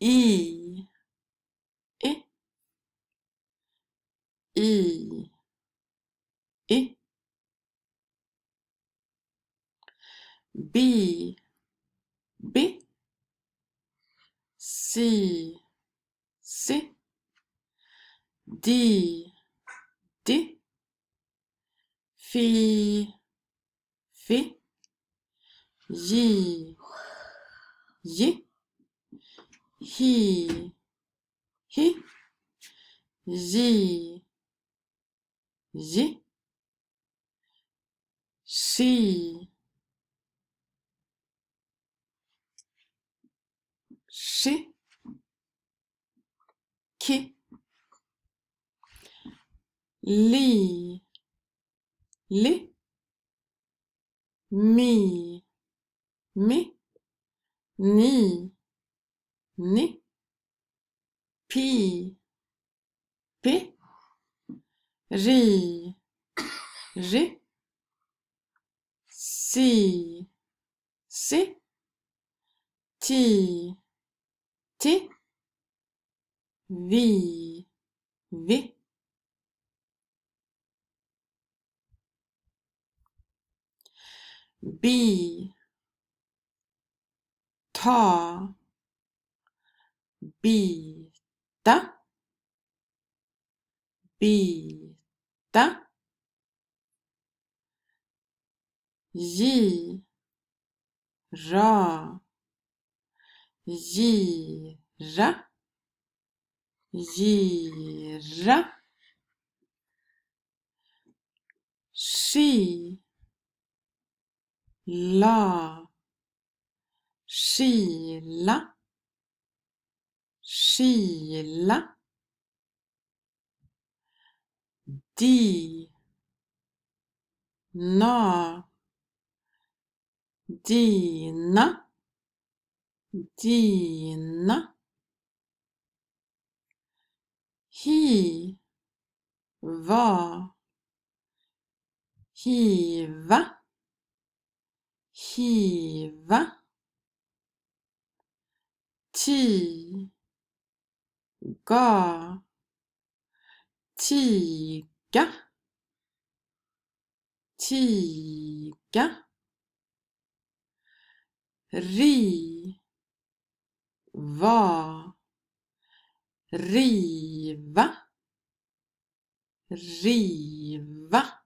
i, i, i, i, bi, bi, si, si, di, di, fi, fi, yi, yi, hi, hi, ji, ji, shi, shi, ki, li, li, mi, mi, ni, ni, pi, pi, ri, ri, si, si, ti, ti, vi, vi, bi, ta, bita, bita, gira, gira, gira, Chi, la, Sheila, kyla. Di, na, dina, dina, hi, va, hiva, hiva, ti, ga, tiga, tiga, ri, va, riva, riva.